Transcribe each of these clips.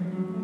Mm-hmm.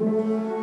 Música